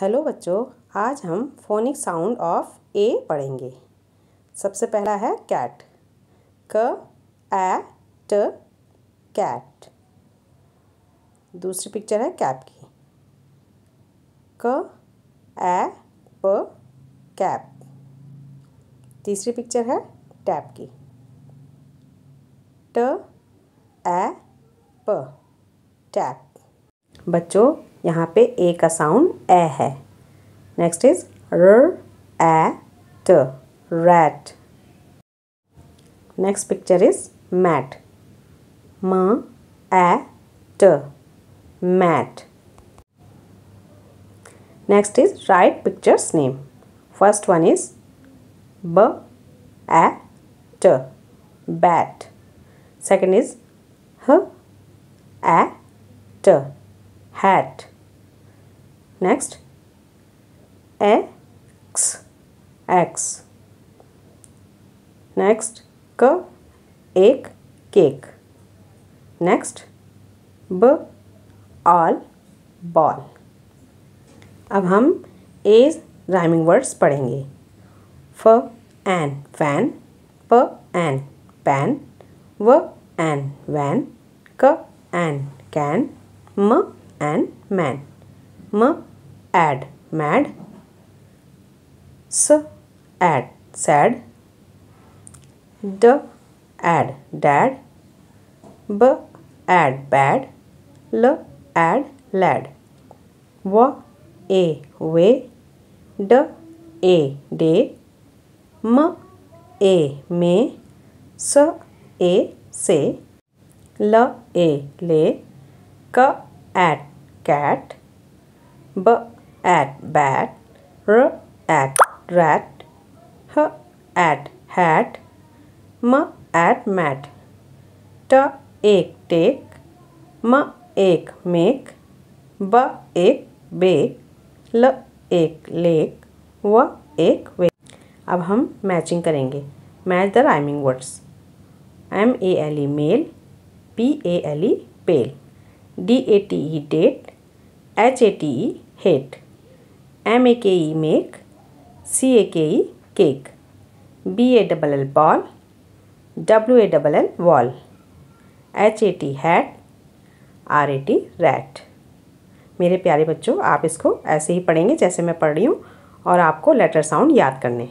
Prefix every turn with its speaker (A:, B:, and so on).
A: Hello बच्चों, आज हम फोनिक साउंड ऑफ़ ए पढ़ेंगे। सबसे पहला है कैट क ए ट कैट दूसरी पिक्चर है कैप की। क ए प कैप तीसरी पिक्चर है टैप की। ट ए प टैप बच्चों यहाँ पे ए का साउंड ए है। Next is R A T rat next picture is mat M A T mat next is right pictures name first one is B A T bat second is ह A ट hat. Next. X x. Next. C ake cake next B all ball अब हम a rhyming words पढ़ेंगे. F an fan P an pan V an van C an can M and man. M add mad. S add sad. D add dad. B add bad. L add lad. W a way. D a day. M a may. S a a say. L a lay. K at cat, b at bat, r at rat, h at hat, m at mat, t एक take, m एक make, b एक bake, ल एक lake व एक वे अब हम matching करेंगे. Match the rhyming words M A L E male P A L E pale D A T E date H A T E hate M A K E make C A K E cake B A double L ball W A double L wall H A T hat R A T rat मेरे प्यारे बच्चों, आप इसको ऐसे ही पढ़ेंगे जैसे मैं पढ़ रही हूँ और आपको लेटर साउंड याद करने